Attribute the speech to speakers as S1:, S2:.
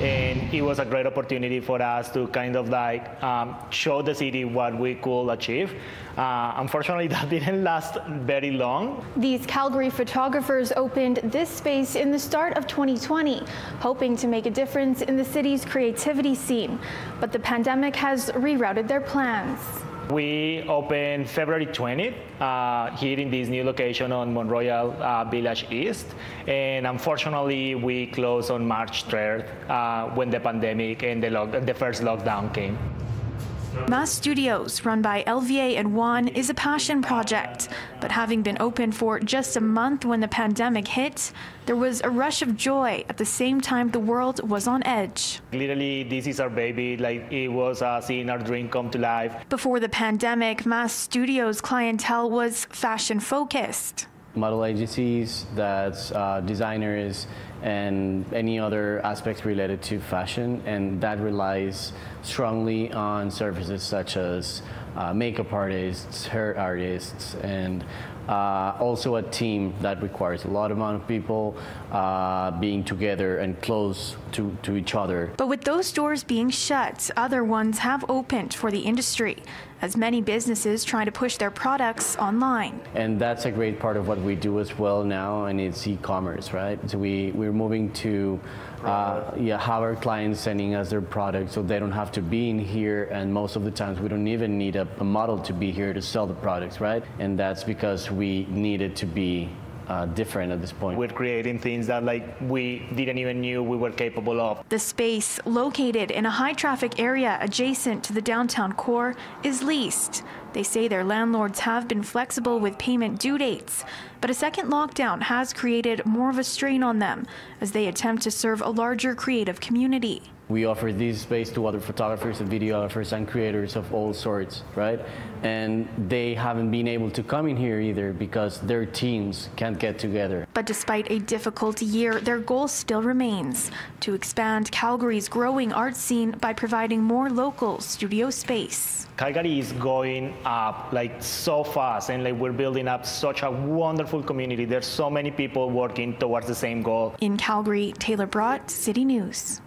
S1: and it was a great opportunity for us to kind of like um, show the city what we could achieve. Uh, unfortunately, that didn't last very long.
S2: These Calgary photographers opened this space in the start of 2020, hoping to make a difference in the city's creativity scene. But the pandemic has rerouted their plans.
S1: We opened February 20th uh, here in this new location on Mount Royal uh, Village East. And unfortunately, we closed on March 3rd uh, when the pandemic and the, the first lockdown came.
S2: Mass Studios, run by Eluvier and Juan, is a passion project. But having been open for just a month when the pandemic hit, there was a rush of joy at the same time the world was on edge.
S1: Literally, this is our baby. Like, it was uh, seeing our dream come to life.
S2: Before the pandemic, Mass Studios' clientele was fashion focused
S3: model agencies, that's uh, designers, and any other aspects related to fashion, and that relies strongly on services such as uh, makeup artists, hair artists, and uh, also a team that requires a lot amount of people uh, being together and close to, to each other.
S2: But with those doors being shut, other ones have opened for the industry as many businesses try to push their products online.
S3: And that's a great part of what we do as well now, and it's e-commerce, right? So we, we're moving to uh, yeah, have our clients sending us their products so they don't have to be in here, and most of the times we don't even need a, a model to be here to sell the products, right? And that's because we need it to be uh, different at this point.
S1: We're creating things that like we didn't even knew we were capable of.
S2: The space, located in a high traffic area adjacent to the downtown core, is leased. They say their landlords have been flexible with payment due dates, but a second lockdown has created more of a strain on them as they attempt to serve a larger creative community.
S3: We offer this space to other photographers and videographers and creators of all sorts, right? And they haven't been able to come in here either because their teams can't get together.
S2: But despite a difficult year, their goal still remains to expand Calgary's growing art scene by providing more local studio space.
S1: Calgary is going up like so fast and like we're building up such a wonderful community. There's so many people working towards the same goal.
S2: In Calgary, Taylor Brott, City News.